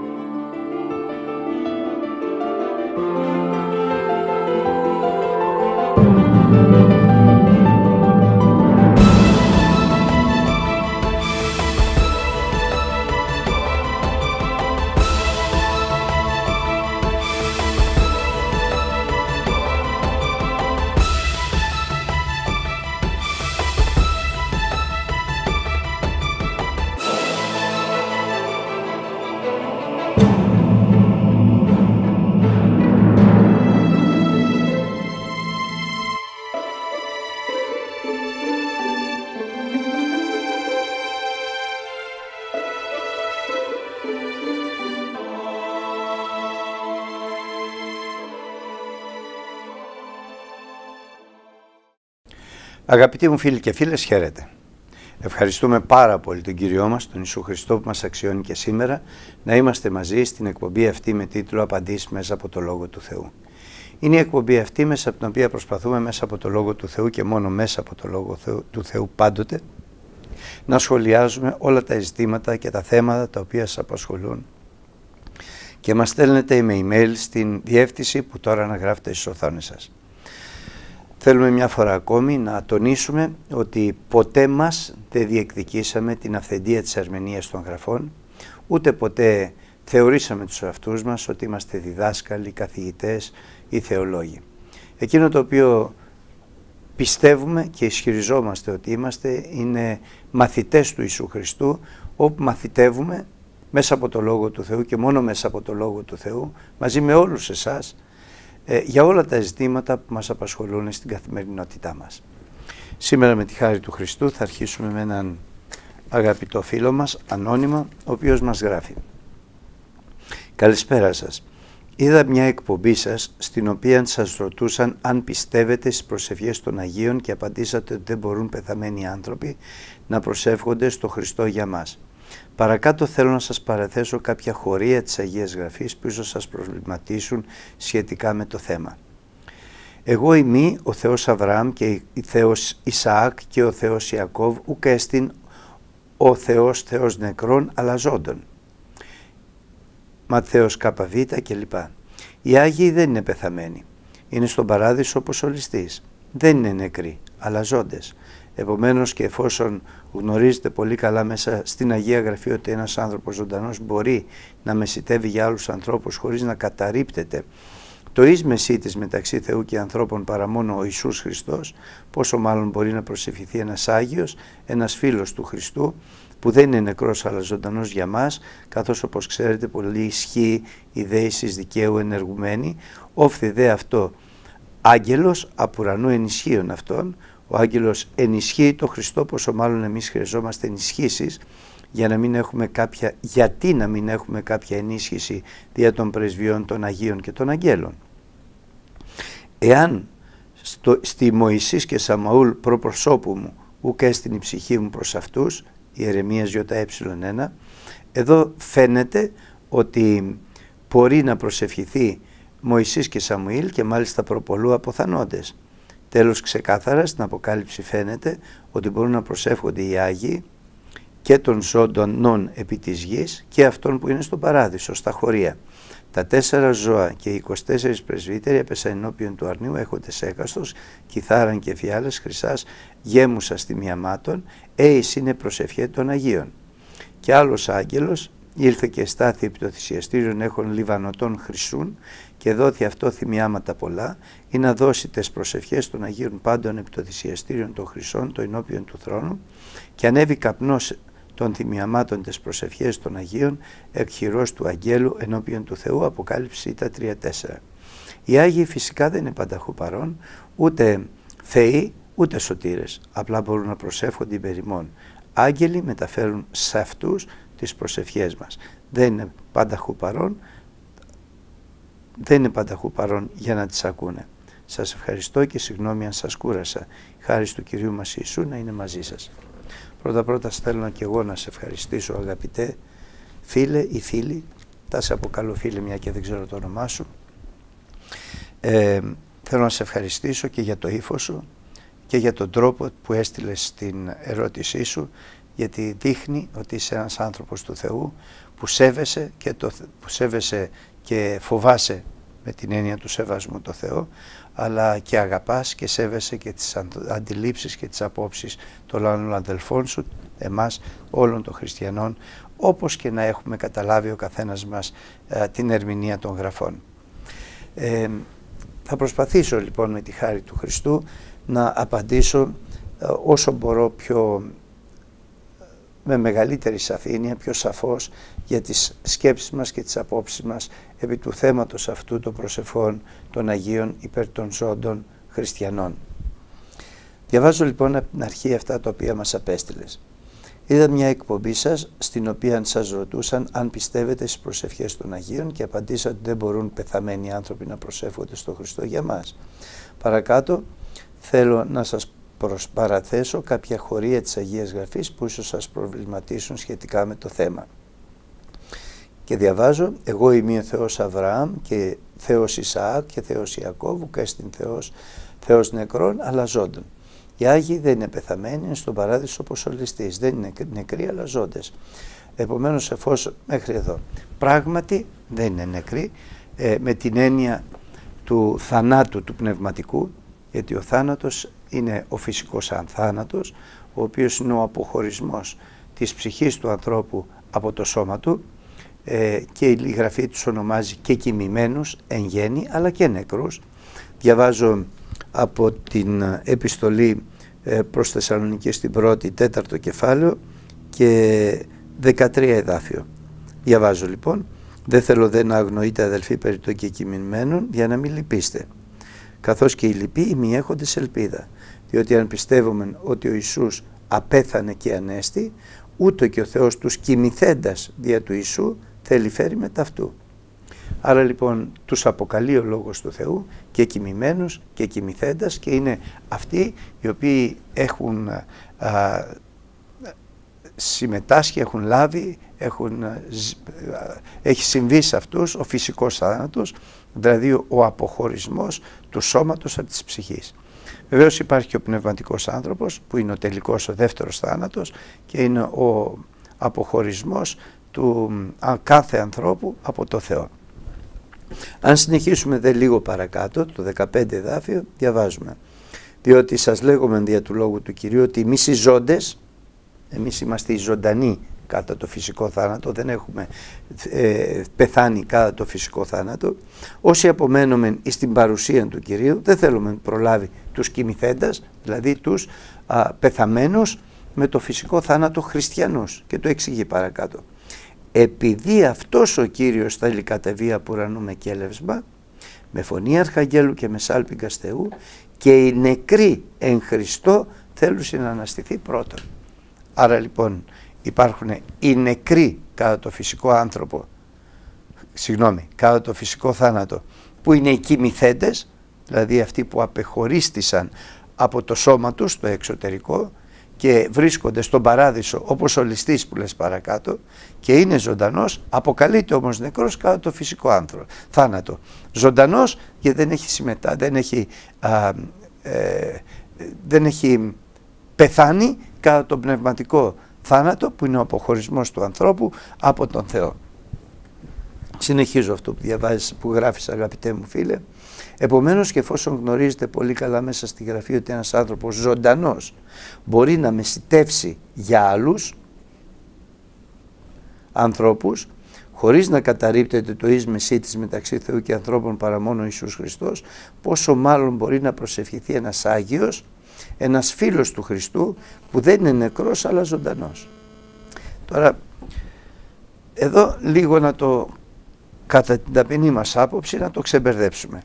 Bye. Αγαπητοί μου φίλοι και φίλες, χαίρετε. Ευχαριστούμε πάρα πολύ τον Κύριό μας, τον Ιησού Χριστό που μας αξιώνει και σήμερα να είμαστε μαζί στην εκπομπή αυτή με τίτλο «Απαντήσεις μέσα από το Λόγο του Θεού». Είναι η εκπομπή αυτή μέσα από την οποία προσπαθούμε μέσα από το Λόγο του Θεού και μόνο μέσα από το Λόγο του Θεού πάντοτε να σχολιάζουμε όλα τα ζητήματα και τα θέματα τα οποία σας απασχολούν και μας στέλνετε με email στην διεύθυνση που τώρα αναγράφετε στις οθόνες σας. Θέλουμε μια φορά ακόμη να τονίσουμε ότι ποτέ μας δεν διεκδικήσαμε την αυθεντία της αρμενίας των γραφών, ούτε ποτέ θεωρήσαμε τους αυτούς μας ότι είμαστε διδάσκαλοι, καθηγητές ή θεολόγοι. Εκείνο το οποίο πιστεύουμε και ισχυριζόμαστε ότι είμαστε είναι μαθητές του Ιησού Χριστού, όπου μαθητεύουμε μέσα από το Λόγο του Θεού και μόνο μέσα από το Λόγο του Θεού, μαζί με όλους εσάς, ε, για όλα τα ζητήματα που μας απασχολούν στην καθημερινότητά μας. Σήμερα με τη χάρη του Χριστού θα αρχίσουμε με έναν αγαπητό φίλο μας, ανώνυμο, ο οποίος μας γράφει. Καλησπέρα σας. Είδα μια εκπομπή σας στην οποία σας ρωτούσαν αν πιστεύετε στις προσευχές των Αγίων και απαντήσατε ότι δεν μπορούν πεθαμένοι άνθρωποι να προσεύχονται στο Χριστό για μας. Παρακάτω θέλω να σας παραθέσω κάποια χωρία της Αγίας Γραφής που ίσως σας προβληματίσουν σχετικά με το θέμα. Εγώ είμαι ο Θεός Αβραάμ και ο Θεός Ισαάκ και ο Θεός Ιακώβ ουκ έστιν ο Θεός Θεός νεκρών αλλά ζώντων. Ματθαίος ΚΒ κλπ. Οι Άγιοι δεν είναι πεθαμένοι. Είναι στον παράδεισο όπως ο ληστής. Δεν είναι νεκροί, αλλά ζώντες. Επομένως και εφόσον γνωρίζετε πολύ καλά μέσα στην Αγία Γραφή ότι ένας άνθρωπος ζωντανός μπορεί να μεσητεύει για άλλους ανθρώπους χωρίς να καταρρύπτεται το εις μεσίτης μεταξύ Θεού και ανθρώπων παρά μόνο ο Ιησούς Χριστός, πόσο μάλλον μπορεί να προσευχηθεί ένας Άγιος, ένας φίλος του Χριστού, που δεν είναι νεκρός αλλά ζωντανός για μας, καθώς όπως ξέρετε πολύ ισχύει η δέησης δικαίου ενεργουμένη, όφθη δε αυτό άγγελος από ουρανού ενισχύων αυτών, ο άγγελος ενισχύει το Χριστό πόσο μάλλον εμείς χρειαζόμαστε ενισχύσεις για να μην έχουμε κάποια, γιατί να μην έχουμε κάποια ενίσχυση δια των πρεσβειών των Αγίων και των Αγγέλων. Εάν στο, στη Μωυσής και Σαμαούλ προπροσώπου μου ουκ έστειν η ψυχή μου προς αυτούς, Ιερεμίας ΙΕ1, εδώ φαίνεται ότι μπορεί να προσευχηθεί Μωυσής και Σαμουήλ και μάλιστα προπολού αποθανόντες. Τέλος ξεκάθαρα στην Αποκάλυψη φαίνεται ότι μπορούν να προσεύχονται οι Άγιοι και των ζωντανών επί της γης και αυτών που είναι στο παράδεισο, στα χωρία. Τα τέσσερα ζώα και οι 24 πρεσβύτεροι έπεσαν ενώπιον του αρνίου έχοντες έκαστος, κιθάραν και φιάλες χρυσάς, γέμουσα μιαμάτων, έης είναι προσευχέ των Αγίων. Και άλλος άγγελος ήρθε και στάθη επί το θυσιαστήριον έχων λιβανωτών χρυσούν και δόθη αυτό θυμιάματα πολλά ή να δώσει τες προσευχές των Αγίων πάντων επί το θυσιαστήριον των χρυσών το ενώπιον του θρόνου και ανέβη καπνός των θυμιαμάτων τες προσευχές των Αγίων εκ του Αγγέλου ενώπιον του Θεού Αποκάλυψη τα 3-4. Οι Άγιοι φυσικά δεν είναι πανταχού παρόν ούτε θεοί ούτε σωτήρες, απλά μπορούν να προσεύχονται υπερημών. Άγγελοι μεταφέρουν σε αυτούς τις προσευχές μας. Δεν είναι πανταχού παρόν, δεν είναι πανταχού παρόν για να τις ακούνε. Σας ευχαριστώ και συγγνώμη αν σας κούρασα. Χάρη του Κυρίου μας Ιησού να είναι μαζί σας. Πρώτα πρώτα θέλω και εγώ να σε ευχαριστήσω αγαπητέ φίλε ή φίλη. Θα σε αποκαλώ φίλε μια και δεν ξέρω το όνομά σου. Ε, θέλω να σε ευχαριστήσω και για το ύφος σου και για τον τρόπο που έστειλες την ερώτησή σου γιατί δείχνει ότι είσαι ένας άνθρωπος του Θεού που σέβεσαι και, το, που σέβεσαι και φοβάσαι με την έννοια του σεβασμού το Θεό αλλά και αγαπάς και σέβεσαι και τις αντιλήψεις και τις απόψεις των άλλων αδελφών σου, εμάς, όλων των χριστιανών, όπως και να έχουμε καταλάβει ο καθένας μας ε, την ερμηνεία των γραφών. Ε, θα προσπαθήσω λοιπόν με τη χάρη του Χριστού να απαντήσω ε, όσο μπορώ πιο με μεγαλύτερη σαφήνεια, πιο σαφώς για τις σκέψεις μας και τις απόψεις μας επί του θέματος αυτού των προσευχών των Αγίων υπέρ των ζώντων χριστιανών. Διαβάζω λοιπόν από την αρχή αυτά τα οποία μας απέστειλες. Είδα μια εκπομπή σας στην οποία σας ρωτούσαν αν πιστεύετε στις προσευχές των Αγίων και απαντήσατε ότι δεν μπορούν πεθαμένοι άνθρωποι να προσεύχονται στο Χριστό για μας. Παρακάτω θέλω να σας προσπαραθέσω κάποια χωρία της Αγίας Γραφής που ίσως σας προβληματίσουν σχετικά με το θέμα. Και διαβάζω, εγώ είμαι ο Θεός Αβραάμ και Θεός Ισαάκ και Θεός Ιακώβου και στην Θεός, Θεός νεκρών αλλά ζώντων. Οι Άγιοι δεν είναι πεθαμένοι, είναι στον παράδεισο όπως ο ληστής. Δεν είναι νεκροί αλλά ζώντες. Επομένως εφόσον μέχρι εδώ. Πράγματι δεν είναι νεκροί ε, με την έννοια του θανάτου του πνευματικού γιατί ο θάνατος είναι ο φυσικός ανθάνατος, ο οποίος είναι ο αποχωρισμός της ψυχής του ανθρώπου από το σώμα του ε, και η γραφή τους ονομάζει και κοιμημένους εν γέννη αλλά και νεκρούς. Διαβάζω από την επιστολή ε, προς Θεσσαλονίκη στην πρώτη τέταρτο κεφάλαιο και 13 εδάφιο. Διαβάζω λοιπόν «Δεν θέλω δεν να αγνοείτε αδελφοί περί των κεκοιμημένων για να μην λυπήστε» καθώς και οι λοιποί ημιέχοντες ελπίδα. Διότι αν πιστεύουμε ότι ο Ιησούς απέθανε και ανέστη, ούτω και ο Θεός τους κοιμηθέντας δια του Ιησού θέλει φέρει μετά αυτού. Άρα λοιπόν τους αποκαλεί ο Λόγος του Θεού και κοιμημένους και κοιμηθέντας και είναι αυτοί οι οποίοι έχουν α, συμμετάσχει, έχουν λάβει, έχουν, έχει συμβεί σε αυτούς ο φυσικός θάνατος, δηλαδή ο αποχωρισμός του σώματος από της ψυχής. Βεβαίως υπάρχει και ο πνευματικός άνθρωπος που είναι ο τελικός ο δεύτερος θάνατος και είναι ο αποχωρισμός του κάθε ανθρώπου από το Θεό. Αν συνεχίσουμε δε λίγο παρακάτω, το 15 εδάφιο, διαβάζουμε. Διότι σας λέγουμε δια του λόγου του Κυρίου ότι εμείς οι ζώντες, εμείς είμαστε οι ζωντανοί κατά το φυσικό θάνατο, δεν έχουμε ε, πεθάνει κατά το φυσικό θάνατο. Όσοι απομένουμε στην παρουσία του Κυρίου, δεν θέλουμε να προλάβει τους κοιμηθέντας, δηλαδή τους α, πεθαμένους με το φυσικό θάνατο χριστιανούς. Και το εξηγεί παρακάτω. Επειδή αυτός ο Κύριος θέλει κατεβεί από ουρανού με κέλευσμα, με φωνή αρχαγγέλου και με σάλπιγγας Θεού και οι νεκροί εν Χριστώ θέλουν να αναστηθεί πρώτον. Άρα λοιπόν υπάρχουν οι νεκροί κατά το φυσικό άνθρωπο, συγγνώμη, κατά το φυσικό θάνατο, που είναι οι κοιμηθέντες, δηλαδή αυτοί που απεχωρίστησαν από το σώμα τους, το εξωτερικό, και βρίσκονται στον παράδεισο όπως ο ληστής που λες παρακάτω και είναι ζωντανός, αποκαλείται όμως νεκρός κατά το φυσικό άνθρωπο, θάνατο. Ζωντανός γιατί δεν έχει συμμετά, δεν έχει, ε, δεν έχει πεθάνει κατά τον πνευματικό θάνατο που είναι ο αποχωρισμός του ανθρώπου από τον Θεό. Συνεχίζω αυτό που διαβάζεις, που γράφεις αγαπητέ μου φίλε. Επομένως και εφόσον γνωρίζετε πολύ καλά μέσα στη γραφή ότι ένας άνθρωπος ζωντανός μπορεί να μεσητεύσει για άλλους ανθρώπους χωρίς να καταρρύπτεται το εις μεσίτης μεταξύ Θεού και ανθρώπων παρά μόνο Ιησούς Χριστός, πόσο μάλλον μπορεί να προσευχηθεί ένας Άγιος ένας φίλος του Χριστού που δεν είναι νεκρός αλλά ζωντανός. Τώρα, εδώ λίγο να το κατά την ταπεινή μας άποψη να το ξεμπερδέψουμε.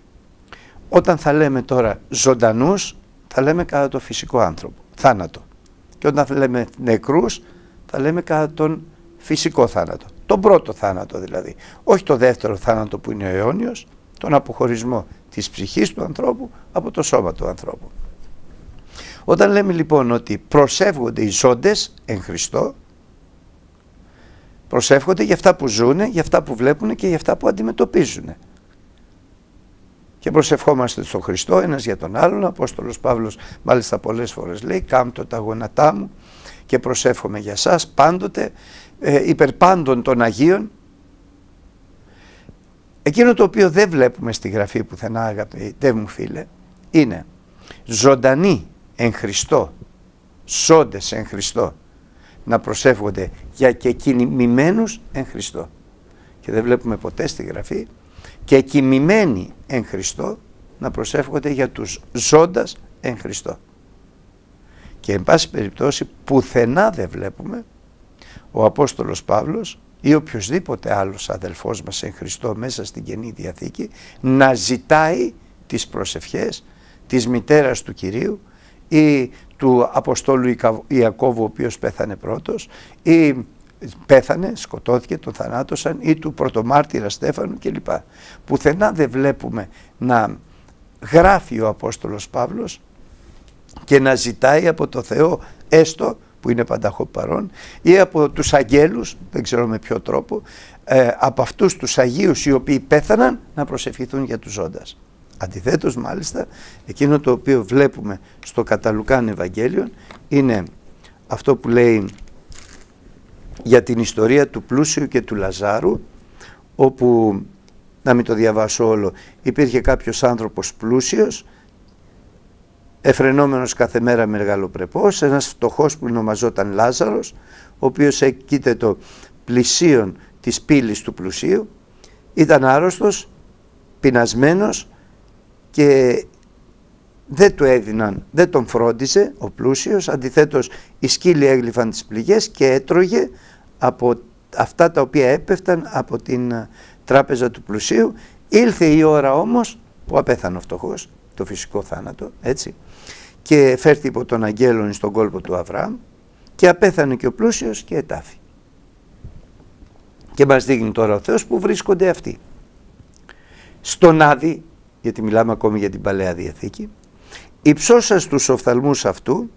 Όταν θα λέμε τώρα ζωντανούς θα λέμε κατά το φυσικό άνθρωπο, θάνατο. Και όταν θα λέμε νεκρούς θα λέμε κατά τον φυσικό θάνατο. Τον πρώτο θάνατο δηλαδή. Όχι το δεύτερο θάνατο που είναι ο αιώνιος, τον αποχωρισμό της ψυχής του ανθρώπου από το σώμα του ανθρώπου. Όταν λέμε λοιπόν ότι προσεύγονται οι ζώντες εν Χριστώ, προσεύχονται για αυτά που ζουν, για αυτά που βλέπουν και για αυτά που αντιμετωπίζουν. Και προσευχόμαστε στον Χριστό ένας για τον άλλον. Ο Απόστολος Παύλος μάλιστα πολλές φορές λέει «Κάμπτω τα γόνατά μου και προσεύχομαι για σας πάντοτε ε, υπερπάντων των Αγίων εκείνο το οποίο δεν βλέπουμε στη γραφή πουθενά αγαπητέ μου φίλε είναι ζωντανοί εν Χριστώ σώντες εν Χριστώ να προσεύχονται για και κοιμημένους εν Χριστώ και δεν βλέπουμε ποτέ στη γραφή και κοιμημένοι εν Χριστώ να προσεύχονται για τους ζώντας εν Χριστώ. Και εν πάση περιπτώσει πουθενά δεν βλέπουμε ο Απόστολος Παύλος ή οποιοδήποτε άλλος αδελφός μας εν Χριστώ μέσα στην Καινή Διαθήκη να ζητάει τις προσευχές της μητέρας του Κυρίου ή του Αποστόλου Ιακώβου ο οποίος πέθανε πρώτος ή πέθανε, σκοτώθηκε, τον θανάτωσαν ή του πρωτομάρτυρα Στέφανου κλπ. Πουθενά δεν βλέπουμε να γράφει ο Απόστολος Παύλος και να ζητάει από το Θεό έστω που είναι πανταχό παρόν ή από τους αγγέλους, δεν ξέρω με ποιο τρόπο, ε, από αυτούς τους Αγίους οι οποίοι πέθαναν να προσευχηθούν για τους ζώντας. Αντιθέτως μάλιστα εκείνο το οποίο βλέπουμε στο Καταλουκάν Ευαγγέλιο είναι αυτό που λέει για την ιστορία του Πλούσιου και του Λαζάρου όπου, να μην το διαβάσω όλο, υπήρχε κάποιος άνθρωπος πλούσιος εφρενόμενος κάθε μέρα μεγαλοπρεπός, ένας φτωχός που ονομαζόταν Λάζαρος, ο οποίος εκείται το πλησίον της πύλης του πλουσίου, ήταν άρρωστος, πεινασμένος και δεν του έδιναν, δεν τον φρόντιζε ο πλούσιος, αντιθέτως οι σκύλοι έγλυφαν τις πληγές και έτρωγε από αυτά τα οποία έπεφταν από την ε, τράπεζα του πλουσίου. Ήλθε η ώρα όμως που απέθανε ο φτωχός, το φυσικό θάνατο, έτσι, και φέρθη υπό τον αγγέλων στον κόλπο του Αβραάμ και απέθανε και ο πλούσιος και ετάφη. Και μας δείχνει τώρα ο Θεός που βρίσκονται αυτοί. Στον Άδη, γιατί μιλάμε ακόμη για την Παλαιά Διαθήκη, υψώσας τους οφθαλμούς αυτού,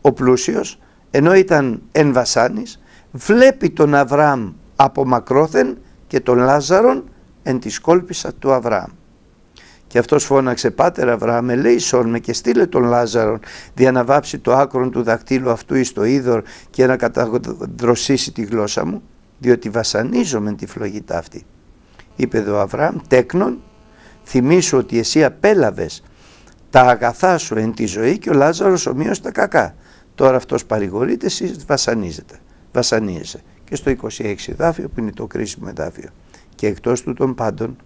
ο πλούσιος, ενώ ήταν εν βασάνης, βλέπει τον Αβραάμ από μακρόθεν και τον Λάζαρον εν τη κόλπισα του Αβραάμ. Και αυτός φώναξε «Πάτερ Αβραάμ, ελέησόν με και στείλε τον Λάζαρον δια να βάψει το άκρον του δακτύλου αυτού εις το είδωρ και να καταδροσίσει τη γλώσσα μου, διότι βασανίζομαι τη φλογή ταύτη». Είπε ο Αβραάμ «Τέκνον, θυμίσου ότι εσύ απέλαβες τα αγαθά σου εν τη ζωή και ο Λάζαρος ομοίως τα κακά. Τώρα αυτός παρηγορείται, εσύ βασανίζεται βασανίεσαι. Και στο 26 δάφιο που είναι το κρίσιμο εδάφιο. Και εκτός του των πάντων,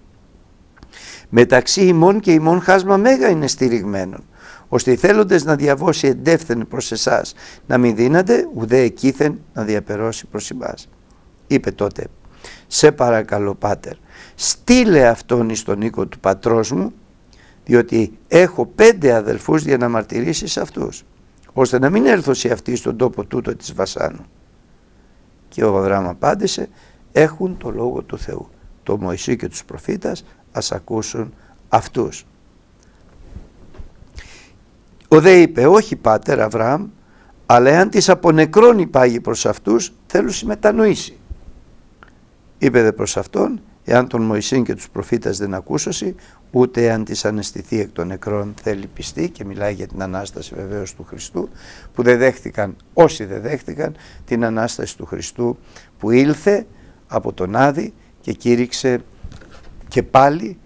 μεταξύ ημών και ημών χάσμα μέγα είναι στηριγμένον, ώστε οι θέλοντες να διαβώσει εντεύθεν προς εσάς, να μην δίνατε ουδέ εκείθεν να διαπερώσει προς εμάς. Είπε τότε, σε παρακαλώ πάτερ, στείλε αυτόν εις τον οίκο του πατρός μου, διότι έχω πέντε αδελφούς για να μαρτυρήσεις αυτούς, ώστε να μην έρθω σε αυτή στον τόπο τούτο της Βασάνου. Και ο Αβραάμ απάντησε έχουν το λόγο του Θεού. Το Μωυσή και τους προφήτας ας ακούσουν αυτούς. Ο δε είπε όχι πάτερ Αβραάμ αλλά εάν τις από νεκρόν υπάγει προς αυτούς θέλουν συμμετανοήσει. Είπε δε προς αυτόν εάν τον Μωυσή και τους προφήτας δεν ακούσωση ούτε αν της αναισθηθεί εκ των νεκρών θέλει πιστή και μιλάει για την Ανάσταση βεβαίως του Χριστού που δεν δέχτηκαν, όσοι δεν δέχτηκαν την Ανάσταση του Χριστού που ήλθε από τον Άδη και κήρυξε και πάλι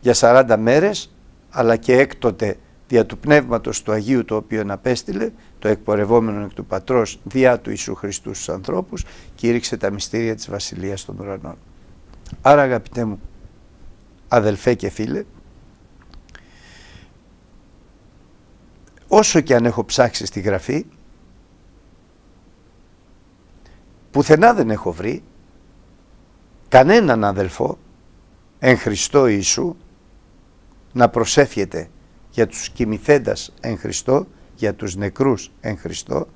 για 40 μέρες αλλά και έκτοτε δια του Πνεύματος του Αγίου το οποίο απέστειλε το εκπορευόμενο εκ του Πατρός διά του Ιησού Χριστού στους ανθρώπους κήρυξε τα μυστήρια της Βασιλείας των Ουρανών. Άρα αγαπητέ μου αδελφέ και φίλε, όσο και αν έχω ψάξει στη γραφή, πουθενά δεν έχω βρει κανέναν αδελφό εν Χριστώ Ιησού να προσέφιεται για τους κοιμηθέντας εν Χριστώ, για τους νεκρούς εν Χριστώ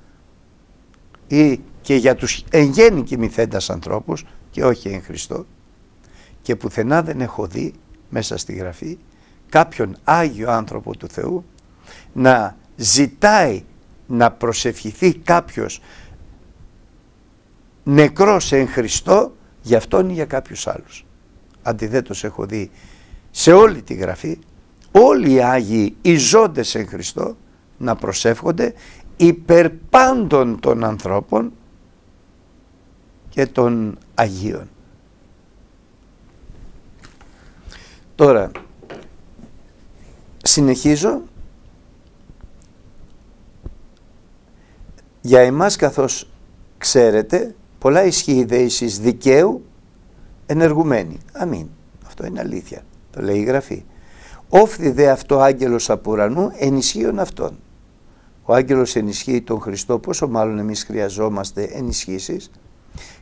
ή και για τους εν γέννη κοιμηθέντας ανθρώπους και όχι εν Χριστώ και πουθενά δεν έχω δει μέσα στη Γραφή κάποιον Άγιο άνθρωπο του Θεού να ζητάει να προσευχηθεί κάποιος νεκρός εν Χριστώ για αυτόν ή για κάποιους άλλους. Αντιθέτως έχω δει σε όλη τη Γραφή όλοι οι Άγιοι οι ζώντες εν Χριστώ να προσεύχονται υπερπάντων των ανθρώπων και των Αγίων. Τώρα, συνεχίζω για εμάς καθώς ξέρετε πολλά ισχύει δέησης δικαίου ενεργουμένη. Αμήν. Αυτό είναι αλήθεια. Το λέει η Γραφή. Όφθη δε αυτό άγγελος από ουρανού ενισχύουν αυτόν. Ο άγγελος ενισχύει τον Χριστό, πόσο μάλλον εμείς χρειαζόμαστε ενισχύσεις.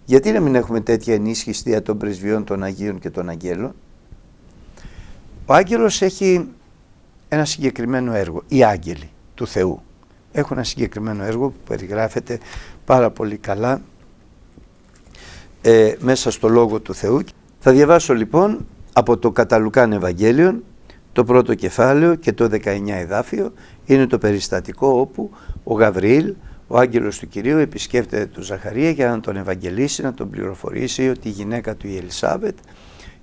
Γιατί να μην έχουμε τέτοια ενίσχυση για των πρεσβειών των Αγίων και των Αγγέλων; Ο άγγελος έχει ένα συγκεκριμένο έργο. Οι άγγελοι του Θεού έχουν ένα συγκεκριμένο έργο που περιγράφεται πάρα πολύ καλά ε, μέσα στο Λόγο του Θεού. Θα διαβάσω λοιπόν από το Καταλουκάν Ευαγγέλιον το πρώτο κεφάλαιο και το 19 εδάφιο είναι το περιστατικό όπου ο Γαβριήλ, ο άγγελος του Κυρίου, επισκέφτεται τον Ζαχαρία για να τον ευαγγελίσει, να τον πληροφορήσει ότι η γυναίκα του η Ελισάβετ,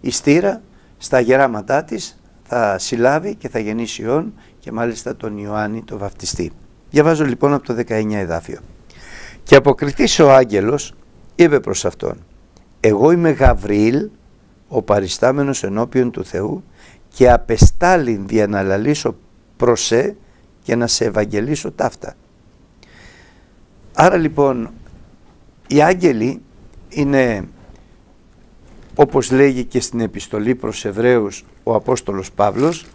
η στήρα, στα γεράματά της θα συλλάβει και θα γεννήσει ιόν και μάλιστα τον Ιωάννη το βαφτιστή. Διαβάζω λοιπόν από το 19 εδάφιο. Και αποκριθής ο άγγελος είπε προς αυτόν «Εγώ είμαι Γαβριήλ, ο παριστάμενος ενώπιον του Θεού και απεστάλην δια να λαλήσω προς σε και να σε ευαγγελίσω ταύτα». Άρα λοιπόν οι άγγελοι είναι όπως λέγει και στην επιστολή προς Εβραίους ο Απόστολος Παύλος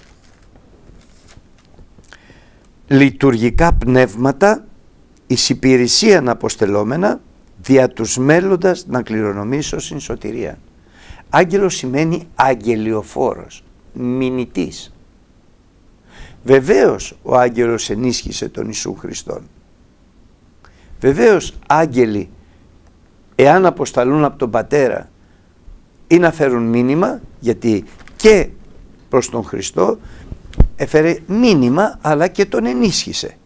λειτουργικά πνεύματα εις υπηρεσίαν αποστελόμενα δια τους μέλλοντας να κληρονομήσω στην σωτηρία. Άγγελος σημαίνει αγγελιοφόρος, μηνυτής. Βεβαίως ο άγγελος ενίσχυσε τον Ιησού Χριστόν. Βεβαίως άγγελοι εάν αποσταλούν από τον Πατέρα ή να φέρουν μήνυμα γιατί και προς τον Χριστό έφερε μήνυμα αλλά και τον ενίσχυσε.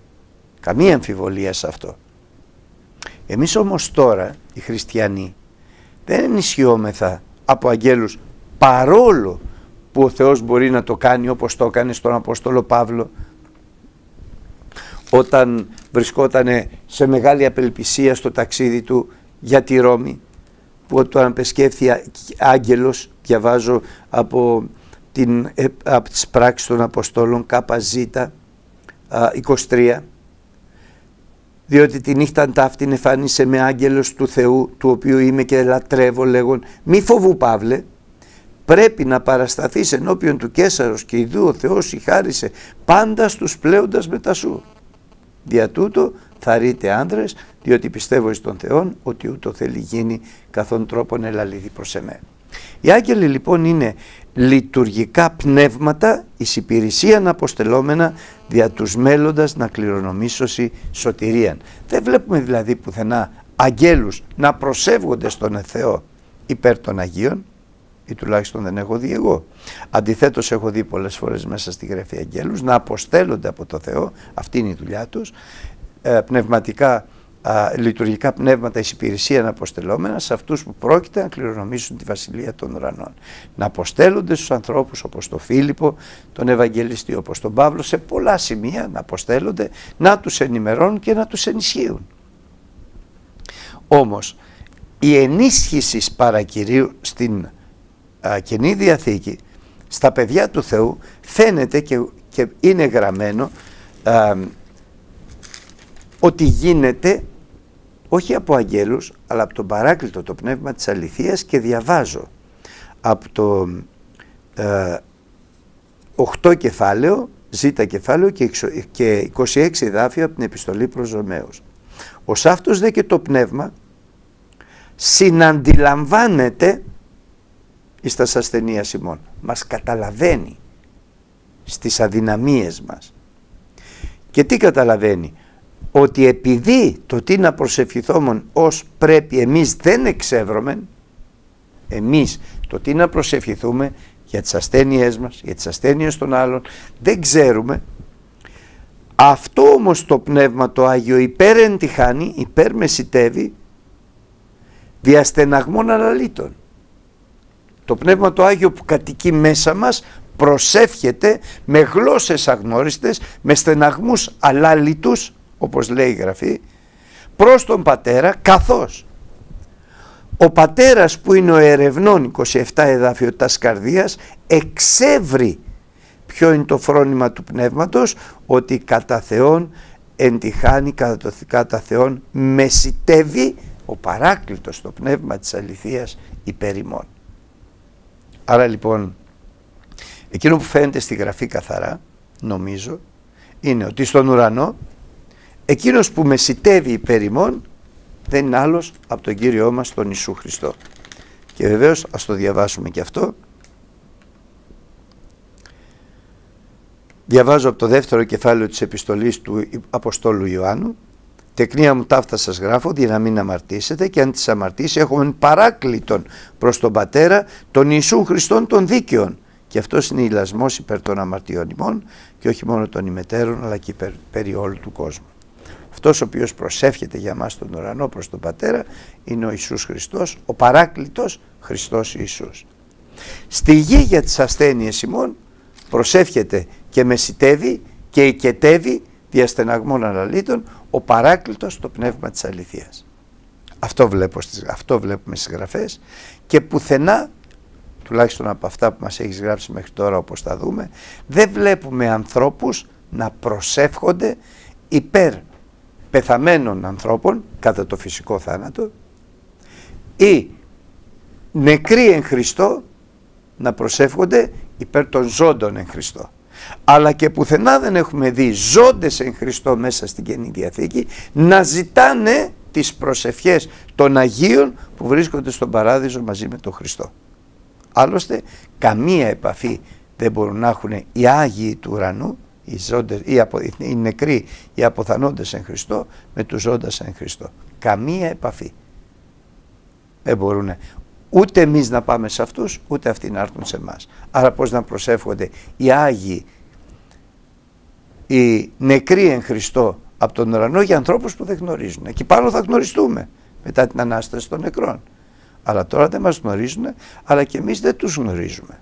Καμία αμφιβολία σε αυτό. Εμείς όμως τώρα οι χριστιανοί δεν ενισχυόμεθα από αγγέλους παρόλο που ο Θεός μπορεί να το κάνει όπως το έκανε στον Απόστολο Παύλο όταν βρισκόταν σε μεγάλη απελπισία στο ταξίδι του για τη Ρώμη που όταν απεσκέφθη άγγελος διαβάζω από την, ε, από τις πράξεις των Αποστόλων ΚΖ 23 διότι τη νύχτα ταύτην εφάνισε με άγγελος του Θεού του οποίου είμαι και λατρεύω λέγον μη φοβού Παύλε πρέπει να παρασταθείς ενώπιον του Κέσαρος και ιδού ο Θεός χάρισε πάντα στους πλέοντας μετά σου. Δια τούτο θα ρείτε άνδρες διότι πιστεύω εις τον Θεόν ότι ούτω θέλει γίνει καθόν τρόπον ελαλίδη προς εμέ. Οι άγγελοι λοιπόν είναι λειτουργικά πνεύματα εις υπηρεσίαν αποστελόμενα δια τους μέλλοντας να κληρονομήσωση σωτηρίαν. Δεν βλέπουμε δηλαδή πουθενά αγγέλους να προσεύγονται στον Θεό υπέρ των Αγίων ή τουλάχιστον δεν έχω δει εγώ. Αντιθέτως έχω δει πολλές φορές μέσα στη γραφή αγγέλους να αποστέλλονται από το Θεό, αυτή είναι η δουλειά τους, ε, πνευματικά α, λειτουργικά πνεύματα εις υπηρεσία αποστελόμενα σε αυτούς που πρόκειται να κληρονομήσουν τη Βασιλεία των Ουρανών. Να αποστέλλονται στους ανθρώπους όπως τον Φίλιππο, τον Ευαγγελιστή, όπως τον Παύλο, σε πολλά σημεία να αποστέλλονται, να τους ενημερώνουν και να τους ενισχύουν. Όμως, η ενίσχυσης παρακυρίου στην α, Καινή Διαθήκη, στα παιδιά του Θεού, φαίνεται και, και είναι γραμμένο ότι γίνεται όχι από αγγέλους αλλά από τον παράκλητο το πνεύμα της αληθείας και διαβάζω από το ε, 8 κεφάλαιο, ζήτα κεφάλαιο και 26 δάφια από την επιστολή προς Ρωμαίους. Ως αυτός δε και το πνεύμα συναντιλαμβάνεται εις τας ασθενείας ημών. Μας καταλαβαίνει στις αδυναμίες μας. Και τι καταλαβαίνει, ότι επειδή το τι να προσευχηθόμουν ως πρέπει εμείς δεν εξεύρωμεν, εμείς το τι να προσευχηθούμε για τις ασθένειές μας, για τις ασθένειες των άλλων, δεν ξέρουμε. Αυτό όμως το Πνεύμα το Άγιο υπέρ εντυχάνει, υπέρ μεσητεύει, διαστεναγμών αναλύτων. Το Πνεύμα το Άγιο που κατοικεί μέσα μας προσεύχεται με γλώσσες αγνώριστες, με στεναγμούς αλάλητους, όπως λέει η Γραφή, προς τον Πατέρα καθώς ο Πατέρας που είναι ο ερευνών 27 εδάφιο τας καρδίας εξεύρει ποιο είναι το φρόνημα του Πνεύματος ότι κατά Θεόν εντυχάνει κατά, το, κατά Θεόν μεσητεύει ο παράκλητος το πνεύμα της αληθείας υπέρ ημών. Άρα λοιπόν εκείνο που φαίνεται στη γραφή καθαρά νομίζω είναι ότι στον ουρανό εκείνος που μεσητεύει υπέρ ημών δεν είναι άλλος από τον Κύριό μας τον Ιησού Χριστό. Και βεβαίως ας το διαβάσουμε και αυτό. Διαβάζω από το δεύτερο κεφάλαιο της επιστολής του Αποστόλου Ιωάννου Τεκνία μου ταύτα σας γράφω για να μην αμαρτήσετε και αν τις αμαρτήσει έχουμε παράκλητον προς τον Πατέρα τον Ιησού Χριστόν των δίκαιων και αυτός είναι ηλασμός υπέρ των αμαρτιών ημών και όχι μόνο των ημετέρων αλλά και υπέρ, περί όλου του κόσμου. Αυτός ο οποίος προσεύχεται για μας τον ουρανό προς τον Πατέρα είναι ο Ιησούς Χριστός, ο παράκλητος Χριστός Ιησούς. Στη γη για τις ασθένειες ημών προσεύχεται και μεσητεύει και οικετεύει διαστεναγμών αναλύτων ο παράκλητος το πνεύμα της αληθείας. Αυτό, βλέπω, αυτό βλέπουμε στις γραφές και πουθενά τουλάχιστον από αυτά που μας έχεις γράψει μέχρι τώρα όπως θα δούμε δεν βλέπουμε ανθρώπους να προσεύχονται υπέρ πεθαμένων ανθρώπων κατά το φυσικό θάνατο ή νεκροί εν Χριστώ να προσεύχονται υπέρ των ζώντων εν Χριστώ. Αλλά και πουθενά δεν έχουμε δει ζώντες εν Χριστώ μέσα στην Καινή Διαθήκη να ζητάνε τις προσευχές των Αγίων που βρίσκονται στον Παράδεισο μαζί με τον Χριστό. Άλλωστε καμία επαφή δεν μπορούν να έχουν οι Άγιοι του ουρανού οι, ζώντες, οι, απο, οι νεκροί, οι αποθανόντες εν Χριστώ με τους ζώντας εν Χριστώ. Καμία επαφή. Δεν μπορούν ούτε εμείς να πάμε σε αυτούς, ούτε αυτοί να έρθουν σε εμάς. Άρα πώς να προσεύχονται οι Άγιοι, οι νεκροί εν Χριστώ από τον ουρανό για ανθρώπους που δεν γνωρίζουν. Εκεί πάνω θα γνωριστούμε μετά την Ανάσταση των νεκρών. Αλλά τώρα δεν μας γνωρίζουν, αλλά και εμείς δεν τους γνωρίζουμε.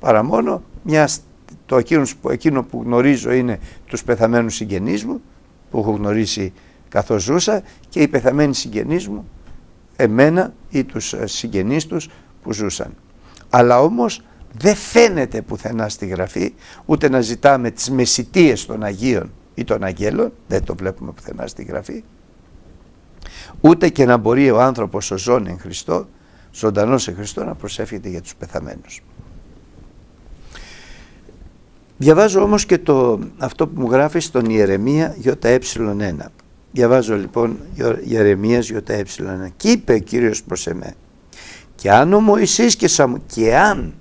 Παρά μόνο μιας το εκείνος που γνωρίζω είναι τους πεθαμένους συγγενείς μου που έχω γνωρίσει καθώς ζούσα και οι πεθαμένοι συγγενείς μου εμένα ή τους ε, συγγενείς τους που ζούσαν. Αλλά όμως δεν φαίνεται πουθενά στη Γραφή ούτε να ζητάμε τις μεσητείες των Αγίων ή των Αγγέλων, δεν το βλέπουμε πουθενά στη Γραφή, ούτε και να μπορεί ο άνθρωπος ο ζών εν Χριστώ, ζωντανός εν Χριστώ να προσεύχεται για τους πεθαμένους. Διαβάζω όμως και το, αυτό που μου γράφεις στον Ιερεμία ΙΕ1. Διαβάζω λοιπόν Ιερεμίας ΙΕ1. Και είπε ο Κύριος προς εμέ. Και αν ο Μωυσής και Σαμουήλ, και αν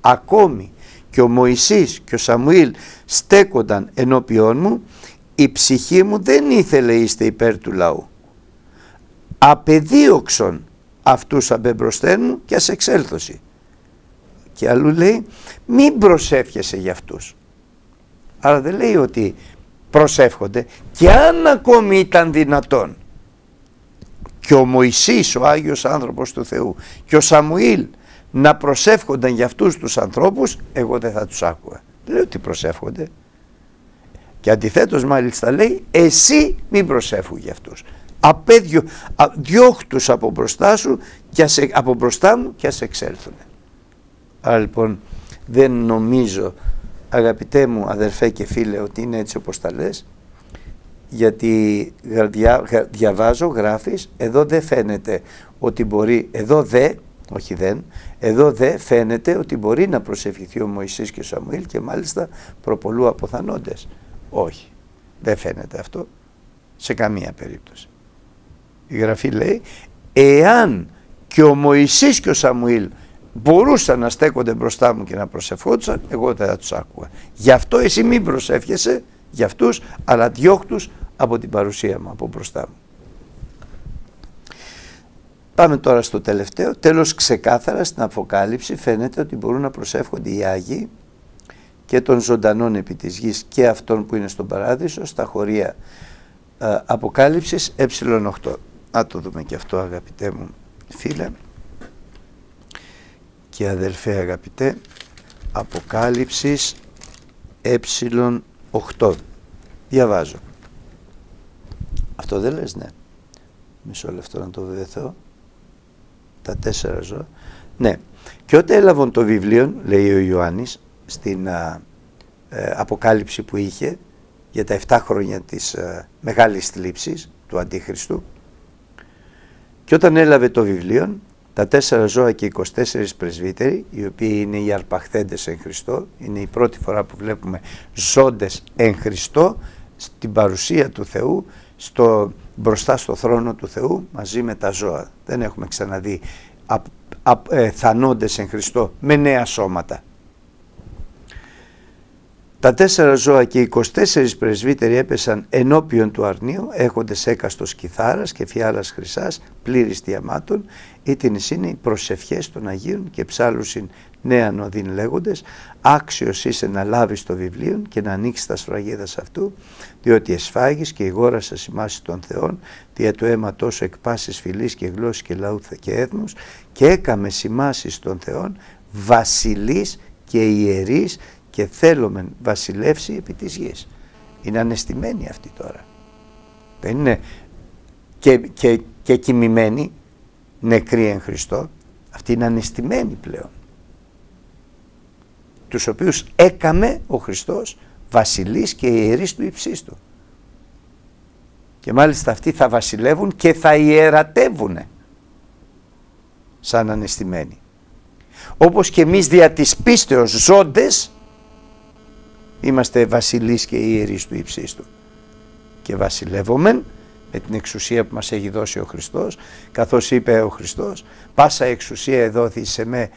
ακόμη και ο Μωυσής και ο Σαμουήλ στέκονταν ενώπιόν μου, η ψυχή μου δεν ήθελε είστε υπέρ του λαού. Απεδίωξον αυτούς αμπεμπροστέν μου και ας εξέλθωση. Και αλλού λέει μην προσεύχεσαι για αυτούς. Άρα δεν λέει ότι προσεύχονται και αν ακόμη ήταν δυνατόν και ο Μωυσής ο Άγιος άνθρωπος του Θεού και ο Σαμουήλ να προσεύχονταν για αυτούς τους ανθρώπους εγώ δεν θα τους άκουγα. Δεν λέει ότι προσεύχονται. Και αντιθέτως μάλιστα λέει εσύ μην προσεύχου για αυτούς. Απέδιο, διώχτους από μπροστά σου και από μπροστά μου και ας εξέλθουν. Άρα λοιπόν δεν νομίζω αγαπητέ μου αδερφέ και φίλε ότι είναι έτσι όπως τα λες γιατί διαβάζω, γράφεις, εδώ δεν φαίνεται ότι μπορεί, εδώ δε, όχι δεν, εδώ δε φαίνεται ότι μπορεί να προσευχηθεί ο Μωυσής και ο Σαμουήλ και μάλιστα προπολού αποθανόντες. Όχι, δεν φαίνεται αυτό σε καμία περίπτωση. Η Γραφή λέει, εάν και ο Μωυσής και ο Σαμουήλ μπορούσαν να στέκονται μπροστά μου και να προσευχόντουσαν, εγώ δεν θα τους άκουγα. Γι' αυτό εσύ μην προσεύχεσαι για αυτούς, αλλά διώχτους από την παρουσία μου, από μπροστά μου. Πάμε τώρα στο τελευταίο. Τέλος ξεκάθαρα στην Αποκάλυψη φαίνεται ότι μπορούν να προσεύχονται οι Άγιοι και των ζωντανών επί της γης και αυτών που είναι στον Παράδεισο στα χωρία ε, Αποκάλυψης ε8. Να το δούμε και αυτό αγαπητέ μου φίλε και αδελφέ αγαπητέ Αποκάλυψης ε8 διαβάζω Αυτό δεν λες, ναι. Μισό λεπτό να το βεβαιωθώ. Τα τέσσερα ζώα. Ναι. Και όταν έλαβαν το βιβλίο, λέει ο Ιωάννης, στην ε, αποκάλυψη που είχε για τα 7 χρόνια της ε, μεγάλης θλίψης του Αντίχριστου και όταν έλαβε το βιβλίο τα τέσσερα ζώα και 24 πρεσβύτεροι, οι οποίοι είναι οι αρπαχθέντες εν Χριστώ, είναι η πρώτη φορά που βλέπουμε ζώντες εν Χριστώ, στην παρουσία του Θεού, στο, μπροστά στο θρόνο του Θεού, μαζί με τα ζώα. Δεν έχουμε ξαναδεί α, α, ε, θανόντες εν Χριστώ με νέα σώματα. Τα τέσσερα ζώα και οι 24 πρεσβύτεροι έπεσαν ενώπιον του αρνίου, έχοντες έκαστος κιθάρας και φιάλας χρυσάς, πλήρης διαμάτων, ήτινες είναι οι προσευχές των Αγίων και ψάλουσιν νέαν οδύν λέγοντες, άξιος είσαι να λάβεις το βιβλίο και να ανοίξεις τα σφραγίδας αυτού, διότι εσφάγεις και η γόρα σας ημάσει των Θεών, δια του αίματος σου εκ πάσης φυλής και γλώσσης και λαού και έθνους, και έκαμες σημάσεις των Θεών, βασιλείς και ιερείς και θέλομεν βασιλεύσει επί της γης. Είναι ανεστημένη αυτή τώρα. Δεν είναι και, και, και κοιμημένη, νεκρή εν Χριστώ. Αυτή είναι ανεστημένη πλέον. Τους οποίους έκαμε ο Χριστός βασιλείς και ιερείς του υψίστου. Και μάλιστα αυτοί θα βασιλεύουν και θα ιερατεύουν σαν ανεστημένοι. Όπως και εμείς δια της πίστεως ζώντες Είμαστε βασιλείς και ιερείς του ύψίστου. Και βασιλεύομεν με την εξουσία που μας έχει δώσει ο Χριστός, καθώς είπε ο Χριστός, πάσα εξουσία εδόθη σε με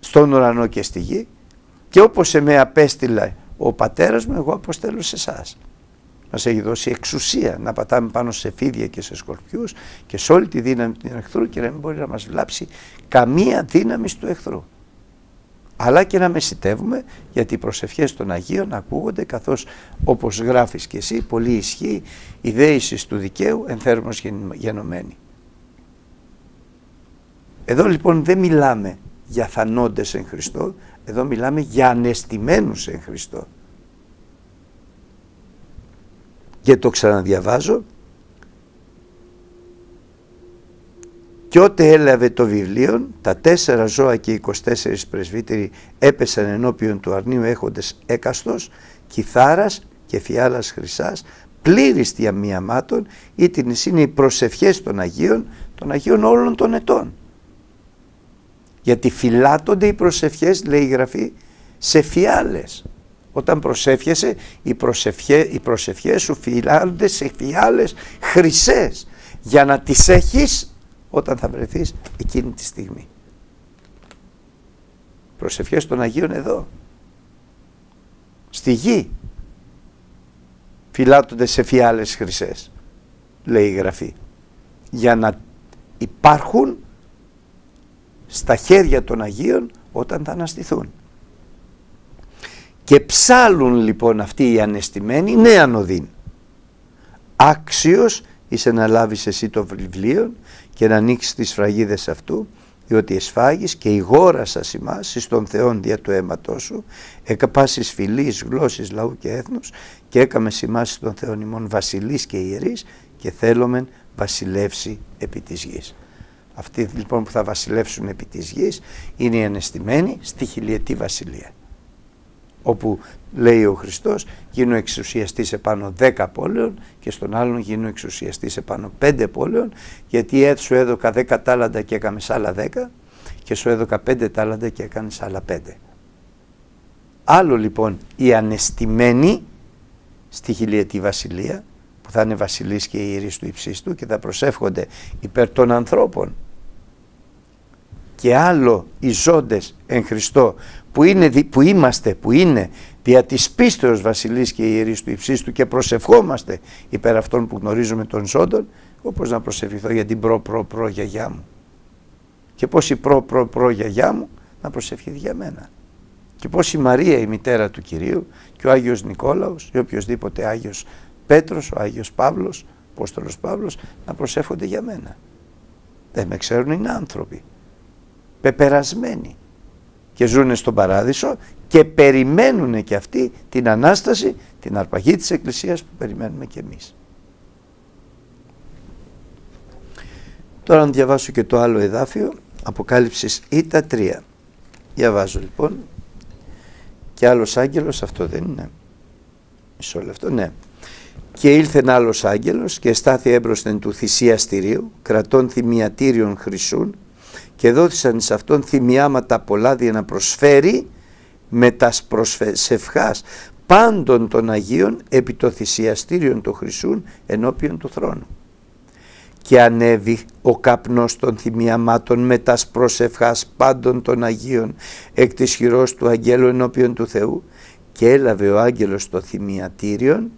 στον ουρανό και στη γη και όπως σε με απέστειλε ο πατέρας μου, εγώ αποστέλω σε εσάς. Μας έχει δώσει εξουσία να πατάμε πάνω σε φίδια και σε σκορπιούς και σε όλη τη δύναμη του εχθρού και να μην μπορεί να μας βλάψει καμία δύναμη του εχθρού αλλά και να μεσητεύουμε γιατί οι προσευχές των Αγίων ακούγονται καθώς όπως γράφεις και εσύ πολύ ισχύει η δέησης του δικαίου ενθέρμος γενομένη. Εδώ λοιπόν δεν μιλάμε για θανόντες εν Χριστώ, εδώ μιλάμε για ανεστημένους εν Χριστώ. Και το ξαναδιαβάζω Και ότε έλαβε το βιβλίο, τα τέσσερα ζώα και οι 24 πρεσβύτεροι έπεσαν ενώπιον του αρνίου έχοντες έκαστος, κιθάρας και φιάλας χρυσάς, πλήρης διαμιαμάτων, ή την είναι οι προσευχές των Αγίων, των Αγίων όλων των ετών. Γιατί φυλάτονται οι προσευχές, λέει η Γραφή, σε φιάλες. Όταν προσεύχεσαι, οι, προσευχέ, οι προσευχές σου φυλάτονται σε φιάλες χρυσές, για να τις έχεις όταν θα βρεθείς εκείνη τη στιγμή. Προσευχές των Αγίων εδώ. Στη γη φυλάττονται σε φιάλες χρυσές, λέει η Γραφή, για να υπάρχουν στα χέρια των Αγίων όταν θα αναστηθούν. Και ψάλουν λοιπόν αυτοί οι ανεστημένοι νέα οδύν. Άξιος είσαι να λάβεις εσύ το βιβλίο και να ανοίξεις τις φραγίδες αυτού, διότι εσφάγεις και η γόρα σας ημάς εις τον Θεόν δια του αίματός σου, εκαπάσεις φυλής, γλώσσης, λαού και έθνους και έκαμες σημάσει τον Θεόν ημών βασιλείς και ιερείς και θέλομεν βασιλεύσει επί της γης. Αυτοί λοιπόν που θα βασιλεύσουν επί της γης είναι οι ανεστημένοι στη χιλιετή βασιλεία όπου λέει ο Χριστός γίνω εξουσιαστής επάνω 10 πόλεων και στον άλλον γίνω εξουσιαστής επάνω 5 πόλεων γιατί σου έδωκα 10 τάλαντα και έκαμες άλλα 10 και σου έδωκα 5 τάλαντα και έκανε άλλα 5. Άλλο λοιπόν οι ανεστημένοι στη χιλιετή βασιλεία που θα είναι βασιλείς και ιερείς του υψίστου και θα προσεύχονται υπέρ των ανθρώπων και άλλο οι ζώντες εν Χριστώ που, είναι, που είμαστε, που είναι δια της πίστεως βασιλείς και ιερείς του υψίστου και προσευχόμαστε υπέρ αυτών που γνωρίζουμε των ζώντων, όπως να προσευχηθώ για την προ προ προ γιαγιά μου. Και πώς η προ προ προ γιαγιά μου να προσευχηθεί για μένα. Και πώς η Μαρία η μητέρα του Κυρίου και ο Άγιος Νικόλαος ή οποιοδήποτε Άγιος Πέτρος, ο Άγιος Παύλος, ο Απόστολος Παύλος να προσεύχονται για μένα. Δεν με ξέρουν, είναι άνθρωποι. Πεπερασμένοι και ζουν στον παράδεισο και περιμένουν και αυτοί την Ανάσταση, την αρπαγή της Εκκλησίας που περιμένουμε και εμείς. Τώρα να διαβάσω και το άλλο εδάφιο, Αποκάλυψης Ήτα 3. Διαβάζω λοιπόν. Και άλλος άγγελος, αυτό δεν είναι. Μισό λεπτό, ναι. Και ήλθε ένα άλλος άγγελος και στάθη έμπροσθεν του θυσιαστηρίου, κρατών θυμιατήριων χρυσούν και δόθησαν σε αυτόν θυμιάματα πολλά για να προσφέρει με τα προσευχάς πάντων των Αγίων επί το θυσιαστήριον του χρυσούν ενώπιον του θρόνου. Και ανέβη ο καπνός των θυμιαμάτων με τας προσευχάς πάντων των Αγίων εκ της χειρός του αγγέλου ενώπιον του Θεού και έλαβε ο άγγελος το θυμιατήριον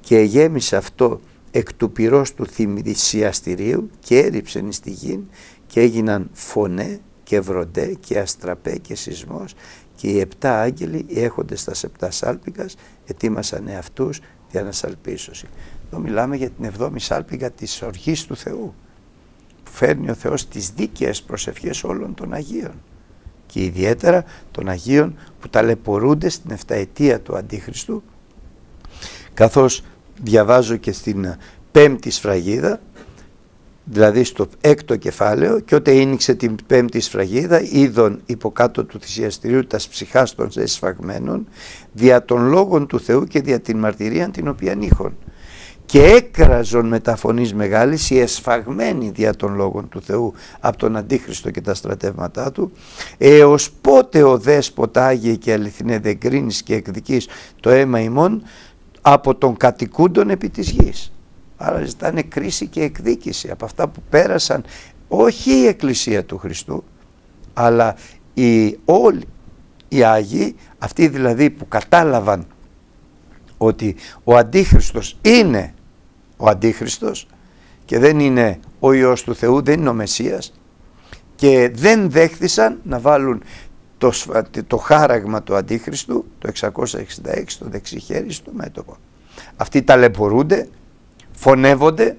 και γέμισε αυτό εκ του πυρός του θυσιαστηρίου και έριψεν στη γη και έγιναν φωνέ και βροντέ και αστραπέ και σεισμός και οι επτά άγγελοι έχονται στα επτά σάλπιγγας ετοίμασαν εαυτούς για να σαλπίσωση. Εδώ μιλάμε για την εβδόμη σάλπιγγα της οργής του Θεού που φέρνει ο Θεός τις δίκαιες προσευχές όλων των Αγίων και ιδιαίτερα των Αγίων που ταλαιπωρούνται στην εφταετία του Αντίχριστου καθώς διαβάζω και στην πέμπτη σφραγίδα δηλαδή στο έκτο κεφάλαιο και όταν ίνιξε την πέμπτη σφραγίδα είδον υποκάτω του θυσιαστηρίου τα ψυχάς των εσφαγμένων δια των λόγων του Θεού και δια την μαρτυρία την οποία είχον και έκραζον με τα φωνής μεγάλης οι εσφαγμένοι δια των λόγων του Θεού από τον Αντίχριστο και τα στρατεύματά του έως πότε ο δέσποτα Άγιε και αληθινέ δεν κρίνεις και εκδικείς το αίμα ημών από τον κατοικούντων επί της γης. Άρα ζητάνε κρίση και εκδίκηση από αυτά που πέρασαν όχι η Εκκλησία του Χριστού αλλά οι όλοι οι Άγιοι, αυτοί δηλαδή που κατάλαβαν ότι ο Αντίχριστος είναι ο Αντίχριστος και δεν είναι ο Υιός του Θεού, δεν είναι ο Μεσσίας και δεν δέχθησαν να βάλουν το, το χάραγμα του Αντίχριστου, το 666, το δεξιχέρι στο μέτωπο. Αυτοί ταλαιπωρούνται, φωνεύονται,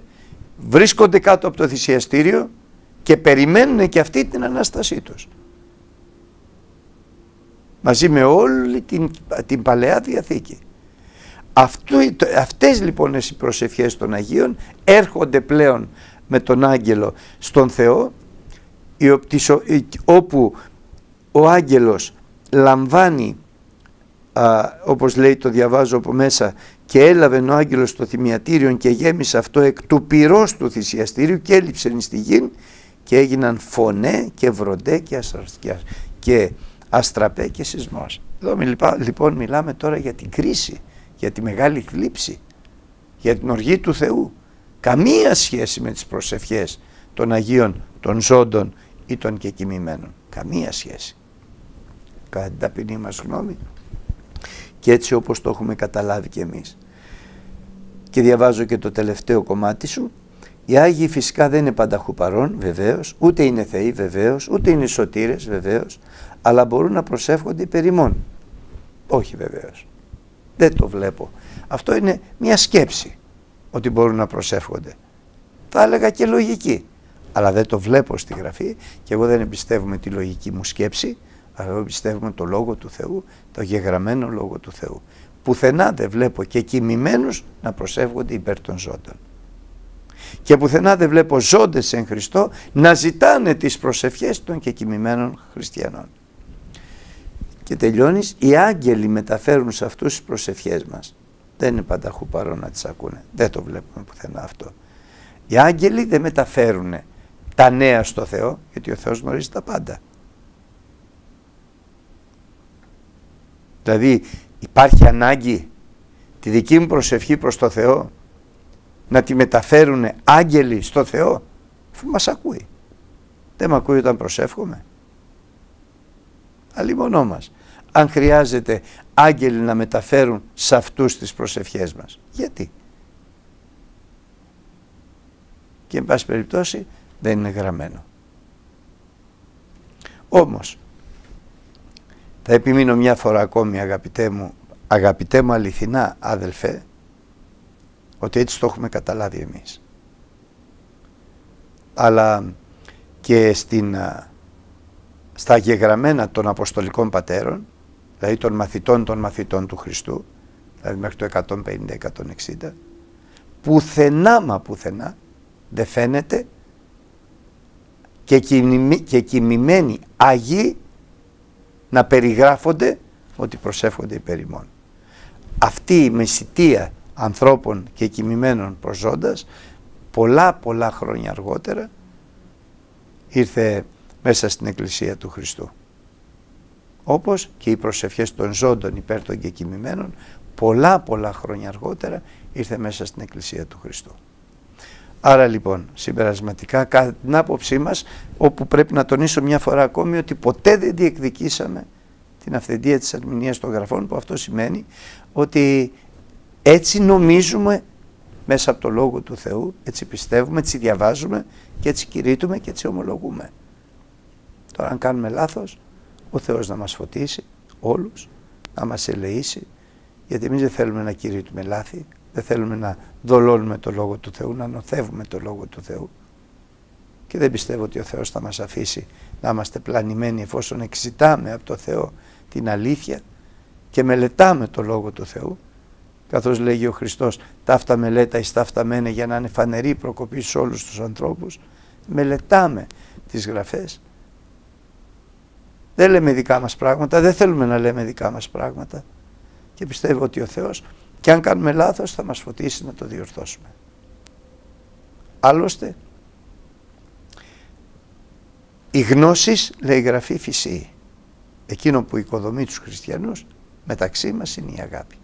βρίσκονται κάτω από το θυσιαστήριο και περιμένουν και αυτή την Ανάστασή τους. Μαζί με όλη την, την Παλαιά Διαθήκη. Αυτού, αυτές λοιπόν οι προσευχές των Αγίων έρχονται πλέον με τον άγγελο στον Θεό όπου ο άγγελος λαμβάνει α, όπως λέει το διαβάζω από μέσα και έλαβε ο άγγελος το θυμιατήριο και γέμισε αυτό εκ του πυρός του θυσιαστήριου και έλειψε στη γη και έγιναν φωνέ και βροντέ και, και αστραπέ και σεισμός. Εδώ λοιπόν μιλάμε τώρα για την κρίση, για τη μεγάλη θλίψη, για την οργή του Θεού. Καμία σχέση με τις προσευχές των Αγίων, των Ζώντων ή των κεκοιμημένων. Καμία σχέση. Κατά την ταπεινή μας γνώμη και έτσι όπως το έχουμε καταλάβει και εμείς. Και διαβάζω και το τελευταίο κομμάτι σου. Οι Άγιοι φυσικά δεν είναι πανταχού παρόν βεβαίως, ούτε είναι θεοί βεβαίως, ούτε είναι σωτήρες βεβαίως, αλλά μπορούν να προσεύχονται περιμόν. Όχι βεβαίως. Δεν το βλέπω. Αυτό είναι μια σκέψη ότι μπορούν να προσεύχονται. Θα έλεγα και λογική. Αλλά δεν το βλέπω στη γραφή και εγώ δεν εμπιστεύομαι τη λογική μου σκέψη, αλλά εγώ πιστεύουμε το Λόγο του Θεού, το γεγραμμένο Λόγο του Θεού. Πουθενά δεν βλέπω και κοιμημένους να προσεύγονται υπέρ των ζώντων. Και πουθενά δεν βλέπω ζώντες εν Χριστώ να ζητάνε τις προσευχές των και κοιμημένων χριστιανών. Και τελειώνεις, οι άγγελοι μεταφέρουν σε αυτούς τις προσευχές μας. Δεν είναι πανταχού παρόν να τις ακούνε. Δεν το βλέπουμε πουθενά αυτό. Οι άγγελοι δεν μεταφέρουν τα νέα στο Θεό, γιατί ο Θεός γνωρίζει τα πάντα. Δηλαδή υπάρχει ανάγκη τη δική μου προσευχή προς το Θεό να τη μεταφέρουν άγγελοι στο Θεό αφού μας ακούει. Δεν με ακούει όταν προσεύχομαι. Αλλήμονό μας. Αν χρειάζεται άγγελοι να μεταφέρουν σε αυτούς τις προσευχές μας. Γιατί; Και εν πάση περιπτώσει δεν είναι γραμμένο. Όμως θα επιμείνω μια φορά ακόμη αγαπητέ μου, αγαπητέ μου αληθινά άδελφε, ότι έτσι το έχουμε καταλάβει εμείς. Αλλά και στην, στα γεγραμμένα των Αποστολικών Πατέρων, δηλαδή των μαθητών των μαθητών του Χριστού, δηλαδή μέχρι το 150-160, πουθενά μα πουθενά δεν φαίνεται και, και κοιμημένοι Άγιοι να περιγράφονται ότι προσεύχονται υπέρ ημών. Αυτή η μεσητεία ανθρώπων και κοιμημένων προζώντας πολλά πολλά χρόνια αργότερα ήρθε μέσα στην Εκκλησία του Χριστού. Όπως και οι προσευχές των ζώντων υπέρ των και κοιμημένων πολλά πολλά χρόνια αργότερα ήρθε μέσα στην Εκκλησία του Χριστού. Άρα λοιπόν, συμπερασματικά, κατά την άποψή μας, όπου πρέπει να τονίσω μια φορά ακόμη ότι ποτέ δεν διεκδικήσαμε την αυθεντία της ερμηνείας των γραφών, που αυτό σημαίνει ότι έτσι νομίζουμε μέσα από το Λόγο του Θεού, έτσι πιστεύουμε, έτσι διαβάζουμε και έτσι κηρύττουμε και έτσι ομολογούμε. Τώρα αν κάνουμε λάθος, ο Θεός να μας φωτίσει όλους, να μας ελεήσει, γιατί εμείς δεν θέλουμε να κηρύττουμε λάθη, δεν θέλουμε να δολώνουμε το Λόγο του Θεού, να νοθεύουμε το Λόγο του Θεού. Και δεν πιστεύω ότι ο Θεός θα μας αφήσει να είμαστε πλανημένοι εφόσον εξητάμε από το Θεό την αλήθεια και μελετάμε το Λόγο του Θεού. Καθώς λέγει ο Χριστός ταύτα μελέτα εις ταύτα μένε για να είναι φανερή προκοπή σε όλους τους ανθρώπους μελετάμε τις γραφές. Δεν λέμε δικά μας πράγματα δεν θέλουμε να λέμε δικά μας πράγματα. Και πιστεύω ότι ο Θεός και αν κάνουμε λάθος θα μας φωτίσει να το διορθώσουμε. Άλλωστε η γνώση λέει η Γραφή φυσή εκείνο που οικοδομεί τους χριστιανούς μεταξύ μας είναι η αγάπη.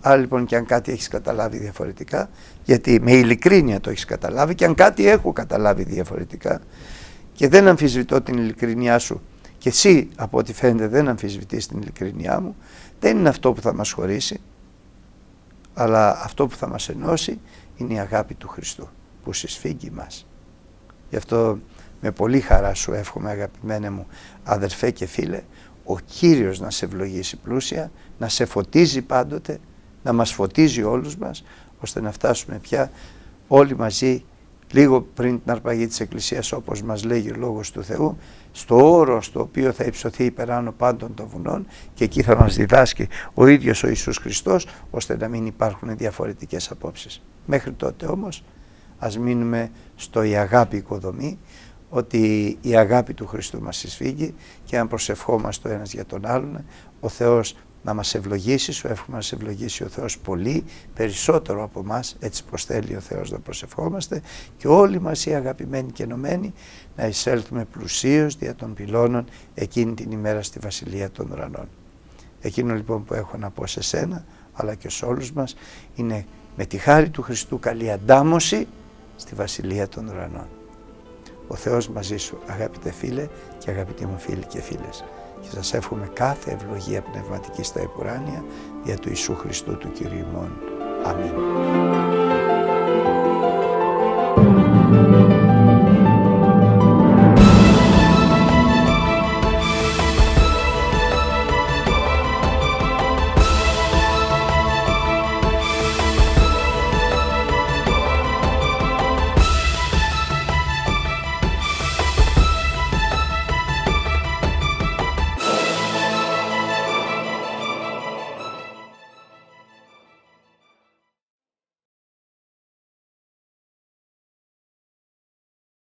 Άρα λοιπόν και αν κάτι έχεις καταλάβει διαφορετικά, γιατί με ειλικρίνεια το έχεις καταλάβει και αν κάτι έχω καταλάβει διαφορετικά και δεν αμφισβητώ την ειλικρίνειά σου και εσύ από ό,τι φαίνεται δεν αμφισβητείς την ειλικρίνειά μου, δεν είναι αυτό που θα μας χωρίσει, αλλά αυτό που θα μας ενώσει είναι η αγάπη του Χριστού που συσφίγγει μας. Γι' αυτό με πολύ χαρά σου εύχομαι αγαπημένε μου αδερφέ και φίλε, ο Κύριος να σε ευλογήσει πλούσια, να σε φωτίζει πάντοτε, να μας φωτίζει όλους μας ώστε να φτάσουμε πια όλοι μαζί λίγο πριν την αρπαγή της Εκκλησίας όπως μας λέγει ο Λόγος του Θεού στο όρο στο οποίο θα υψωθεί υπεράνω πάντων των βουνών και εκεί θα μας διδάσκει ο ίδιος ο Ιησούς Χριστός ώστε να μην υπάρχουν διαφορετικές απόψεις. Μέχρι τότε όμως ας μείνουμε στο η αγάπη οικοδομή ότι η αγάπη του Χριστού μας εισφύγει και αν προσευχόμαστε ο ένας για τον άλλον ο Θεός να μας ευλογήσει, σου εύχομαι να σε ευλογήσει ο Θεός πολύ, περισσότερο από εμάς, έτσι πως θέλει ο Θεός να προσευχόμαστε και όλοι μας οι αγαπημένοι και ενωμένοι να εισέλθουμε πλουσίως δια των πυλώνων εκείνη την ημέρα στη Βασιλεία των Ουρανών. Εκείνο λοιπόν που έχω να πω σε σένα, αλλά και σε όλους μας, είναι με τη χάρη του Χριστού καλή αντάμωση στη Βασιλεία των Ουρανών. Ο Θεός μαζί σου αγαπητέ φίλε και αγαπητοί μου φίλοι και φίλες και σας εύχομαι κάθε ευλογία πνευματική στα επουράνια για του Ιησού Χριστού του Κυρίου Αμήν.